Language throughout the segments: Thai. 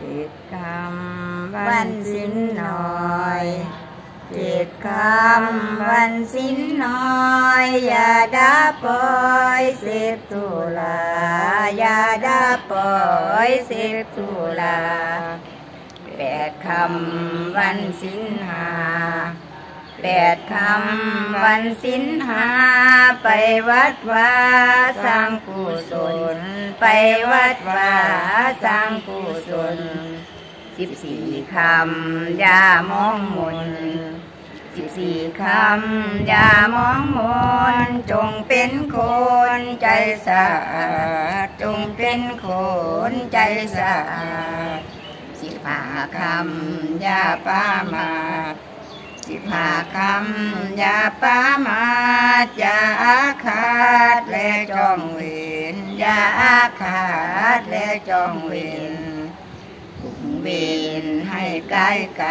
จิตคำวันสิ้นหน่อยจิตคำวันสิ้นหน่อยอย่าได้ปล่อยสิบตุลาอย่าได้ปล่อยสิบตุลาแปดคำวันสิ้นหา แปดคำวันสินหา ไปวัดวาสร้างกุศล ไปวัดวาสร้างกุศลสิบสี่คำอย่ามองมนสิบสี่คำอย่ามองมนจงเป็นคนใจสะอาดจงเป็นคนใจสะอาดสิบห้าคำอย่าป้ามา สิบห้าคำยาปามาดอย่าอาฆาตและจองเวรอย่าอาฆาตและจองเวรกุงเวรให้ไกลไกล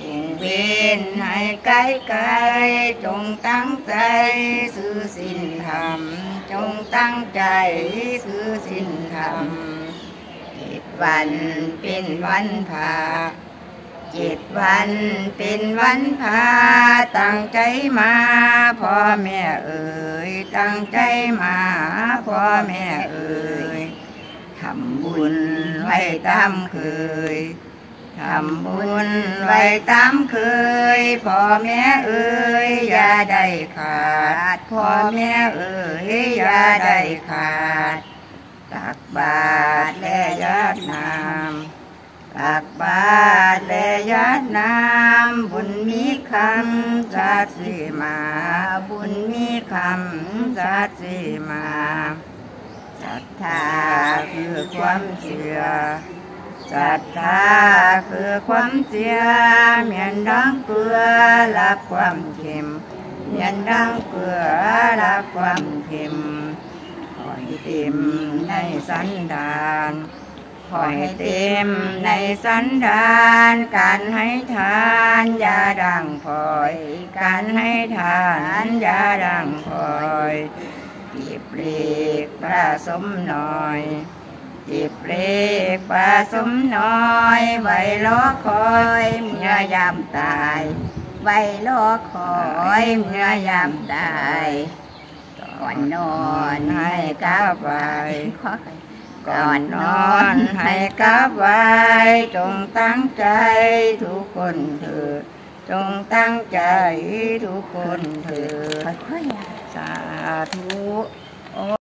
กุงเวรให้ไกลไกลจงตั้งใจซื้อสินธรรม จงตั้งใจซื้อสินธรรมวันเป็นวันพระเจ็ดวันเป็นวันพาตั้งใจมาพ่อแม่เอ๋ยตั้งใจมาพ่อแม่เอ๋ยทำบุญไว้ตามเคยทำบุญไว้ตามเคยพ่อแม่เอ๋ยอย่าได้ขาดพ่อแม่เอ๋ยอย่าได้ขาดตักบาตรและยาดน้ำ ตักบาตรและยัดน้ำบุญมีคำสัตสีมา บุญมีคำสัตสีมาศรัทธาคือความเชื่อศรัทธาคือความเชื่อเหมือนดังเกลือรับความเค็มเหมือนดังเกลือรับความเค็มขอให้เต็มในสันดาน ขอให้เต็มในสันดานการให้ทานอย่าดังพลอย การให้ทานอย่าดังพลอยจีบเล็กปลาสมน้อยจีบเล็กปลาสมน้อยไว้รอคอยเมื่อยามตายไว้รอคอยเมื่อยามตายก่อนนอนให้ก้าวไป ก่อนนอนให้กับไว้จงตั้งใจทุกคนเถิดจงตั้งใจทุกคนเถิดสาธุ